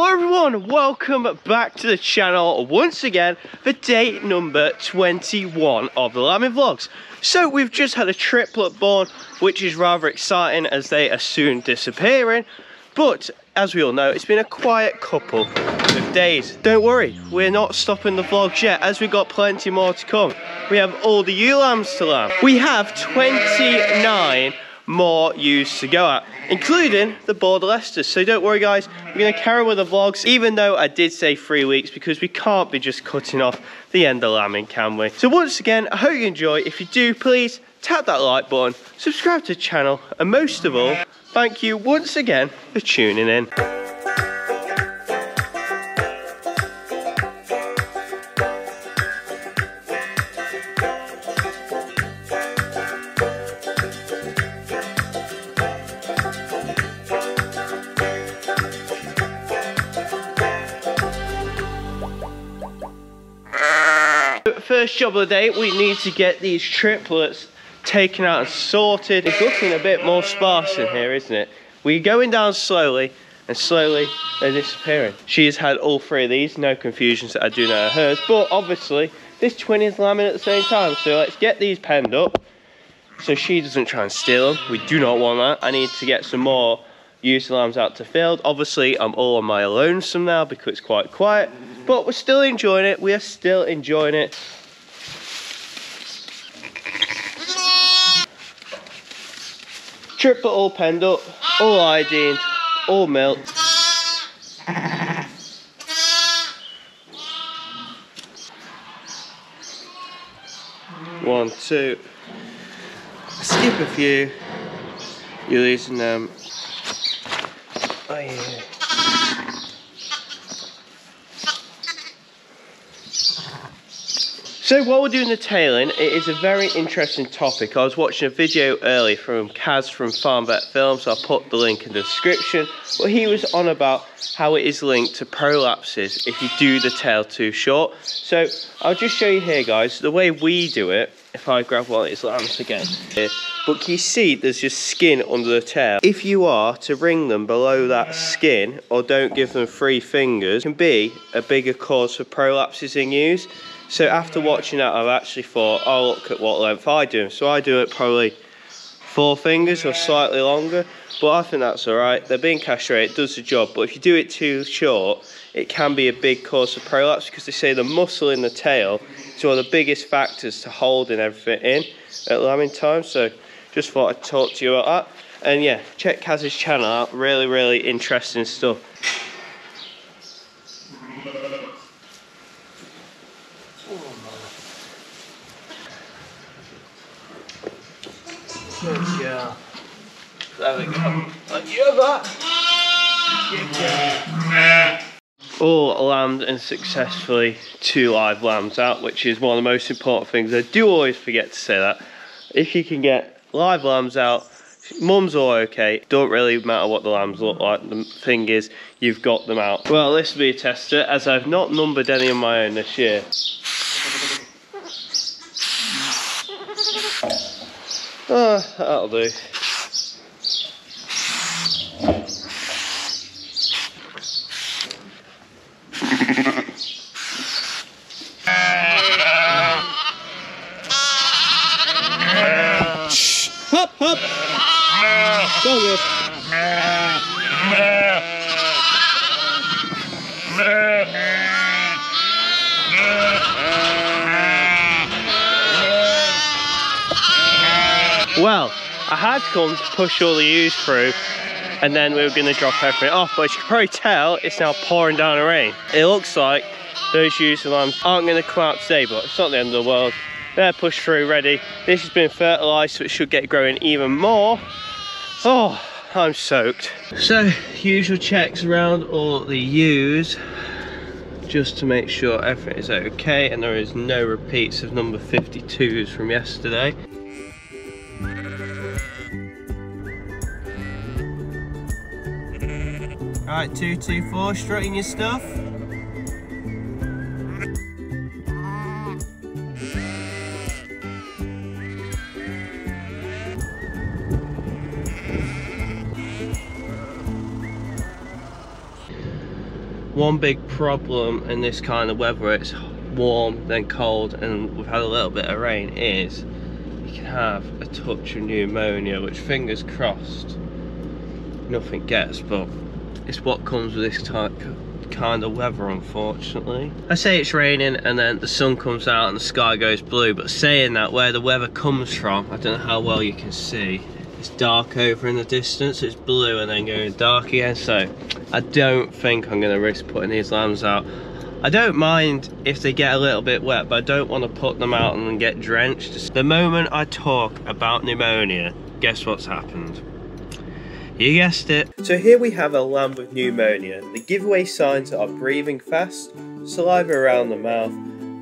Hello everyone, welcome back to the channel once again for day number 21 of the Lambing Vlogs. So we've just had a triplet born, which is rather exciting as they are soon disappearing. But as we all know, it's been a quiet couple of days. Don't worry, we're not stopping the vlogs yet as we've got plenty more to come. We have all the ewe lambs to lamb. We have 29 more ewes to go at, including the Border Leicesters. So don't worry guys, we're gonna carry on with the vlogs, even though I did say three weeks because we can't be just cutting off the end of lambing, can we? So once again, I hope you enjoy. If you do, please tap that like button, subscribe to the channel, and most of all, thank you once again for tuning in. First job of the day, we need to get these triplets taken out and sorted. It's looking a bit more sparse in here, isn't it? We're going down slowly, and slowly they're disappearing. She has had all three of these, no confusions that I do know are hers, but obviously this twin is lambing at the same time, so let's get these penned up so she doesn't try and steal them. We do not want that. I need to get some more used lambs out to field. Obviously, I'm all on my lonesome now because it's quite quiet, but we're still enjoying it. We are still enjoying it. Triplet all penned up, all iodine, all milked. One, two. Skip a few. You're losing them. Oh yeah. So while we're doing the tailing, it is a very interesting topic. I was watching a video earlier from Kaz from Farm Vet Films, so I'll put the link in the description. But he was on about how it is linked to prolapses if you do the tail too short. So I'll just show you here guys, the way we do it, if I grab one of these lambs again but you see there's just skin under the tail? If you are to ring them below that skin or don't give them three fingers, can be a bigger cause for prolapses in ewes. So after watching that, I've actually thought, I'll look at what length I do. So I do it probably four fingers or slightly longer, but I think that's all right. They're being castrated, it does the job, but if you do it too short, it can be a big cause of prolapse because they say the muscle in the tail is one of the biggest factors to holding everything in at lambing time. So just thought I'd talk to you about that. And yeah, check Kaz's channel out, really, really interesting stuff. All lambed and successfully two live lambs out, which is one of the most important things. I do always forget to say that. If you can get live lambs out, mum's all okay. Don't really matter what the lambs look like. The thing is, you've got them out. Well, this will be a tester, as I've not numbered any of my own this year. Oh, that'll do. Well, I had to come to push all the ewes through and then we were going to drop everything off but as you can probably tell it's now pouring down the rain. It looks like those ewes and lambs aren't going to come out today but it's not the end of the world. They're pushed through ready. This has been fertilised so it should get growing even more. Oh, I'm soaked. So, usual checks around all the ewes just to make sure everything is okay and there is no repeats of number 52s from yesterday. Alright, 224, strutting your stuff. One big problem in this kind of weather, it's warm, then cold, and we've had a little bit of rain, is you can have a touch of pneumonia, which fingers crossed, nothing gets, but it's what comes with this type kind of weather unfortunately. I say it's raining and then the sun comes out and the sky goes blue but saying that where the weather comes from i don't know how well you can see it's dark over in the distance it's blue and then going dark again so i don't think i'm to risk putting these lambs out I don't mind if they get a little bit wet, but I don't want to put them out and get drenched. The moment I talk about pneumonia, guess what's happened? You guessed it. So here we have a lamb with pneumonia. The giveaway signs are breathing fast, saliva around the mouth,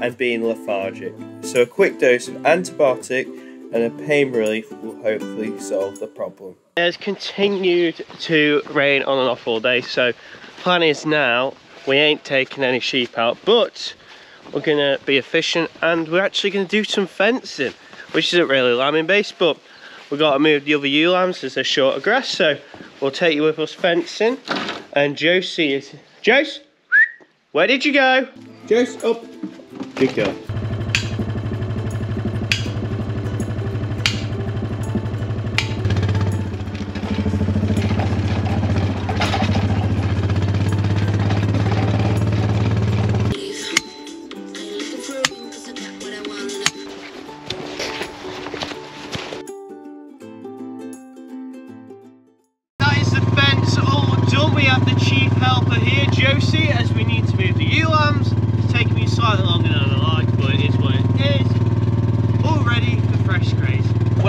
and being lethargic. So a quick dose of antibiotic and a pain relief will hopefully solve the problem. It has continued to rain on and off all day, so plan is now we ain't taking any sheep out, but we're gonna be efficient and we're actually gonna do some fencing, which isn't really lambing based, but we've got to move the other ewe lambs as they're short of grass, so we'll take you with us fencing. And Josie is, Jose, where did you go? Jose, up. Good girl.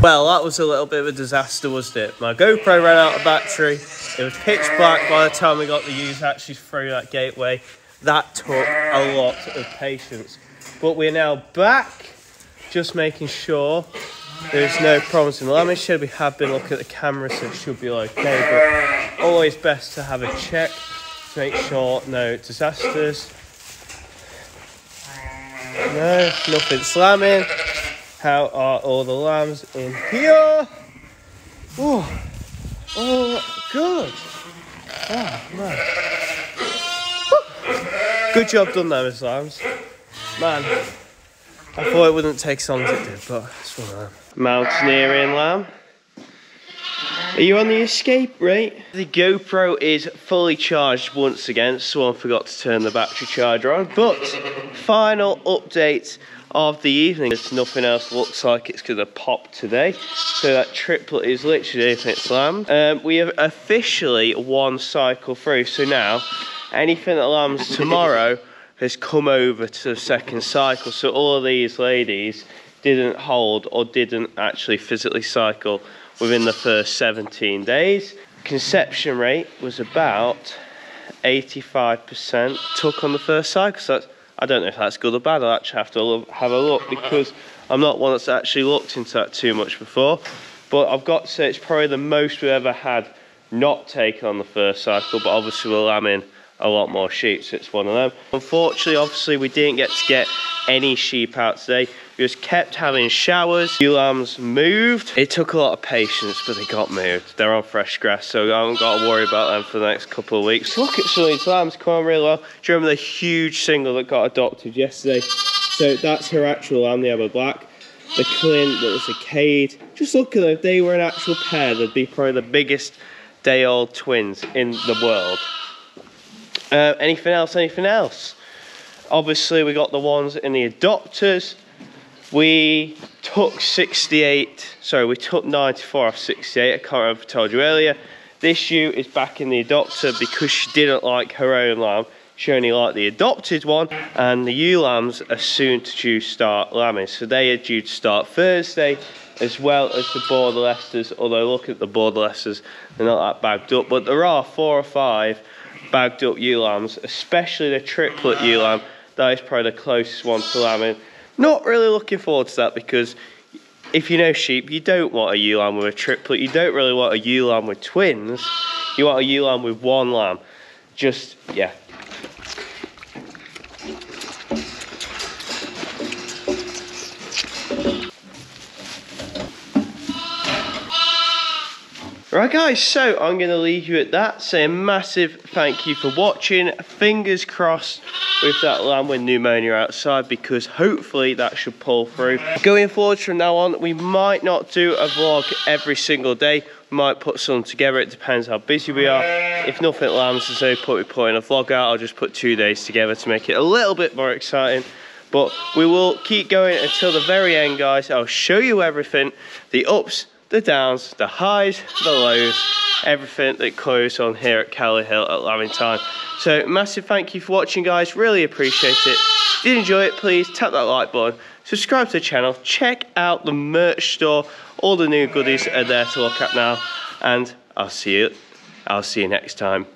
that was a little bit of a disaster, wasn't it? My GoPro ran out of battery. It was pitch black by the time we got the ewes actually through that gateway. That took a lot of patience. But we're now back, just making sure there's no problems in the shed. We have been looking at the camera, so it should be okay. But always best to have a check to make sure no disasters. No, nothing slamming. How are all the lambs in here? Oh, oh, good. Oh, man. Good job done there, Miss Lambs. Man, I thought it wouldn't take so long as it did, but it's one of them. Mountaineering lamb. Are you on the escape rate? The GoPro is fully charged once again. Someone forgot to turn the battery charger on. But final update of the evening. There's nothing else looks like it's going to pop today. So that triplet is literally if it's lamb. Um, we have officially one cycle through. So now anything that lambs tomorrow has come over to the second cycle. So all of these ladies didn't hold or didn't actually physically cycle within the first 17 days. Conception rate was about 85% took on the first cycle. So I don't know if that's good or bad. I'll actually have to have a look because I'm not one that's actually looked into that too much before. But I've got to say it's probably the most we've ever had not taken on the first cycle, but obviously we're lambing a lot more sheep, so it's one of them. Unfortunately, obviously, we didn't get to get any sheep out today. Just kept having showers. Few lambs moved. It took a lot of patience, but they got moved. They're on fresh grass, so I haven't got to worry about them for the next couple of weeks. Look at some of these lambs come on really well. Do you remember the huge single that got adopted yesterday? So that's her actual lamb, the other black. The Clint, that was a Cade. Just look at them. If they were an actual pair, they'd be probably the biggest day-old twins in the world. Uh, anything else? Anything else? Obviously, we got the ones in the adopters. We took 68, sorry, we took 94 off 68. I can't remember if I told you earlier. This ewe is back in the adopter because she didn't like her own lamb. She only liked the adopted one, and the ewe lambs are soon to due start lambing. So they are due to start Thursday, as well as the Border Leicesters. Although look at the Border Leicesters, they're not that bagged up, but there are four or five bagged up ewe lambs, especially the triplet ewe lamb. That is probably the closest one to lambing. Not really looking forward to that because if you know sheep, you don't want a ewe lamb with a triplet. You don't really want a ewe lamb with twins. You want a ewe lamb with one lamb. Just, yeah, Right guys, so I'm going to leave you at that. Say a massive thank you for watching. Fingers crossed with that lamb with pneumonia outside because hopefully that should pull through. Going forward from now on, we might not do a vlog every single day. We might put some together, it depends how busy we are. If nothing lands, there's no point me putting a vlog out. I'll just put two days together to make it a little bit more exciting. But we will keep going until the very end, guys. I'll show you everything, the ups, the downs, the highs, the lows, everything that goes on here at Cowley Hill at Lambing Time. So massive thank you for watching guys, really appreciate it. If you enjoy it, please tap that like button, subscribe to the channel, check out the merch store, all the new goodies are there to look at now, and I'll see you, I'll see you next time.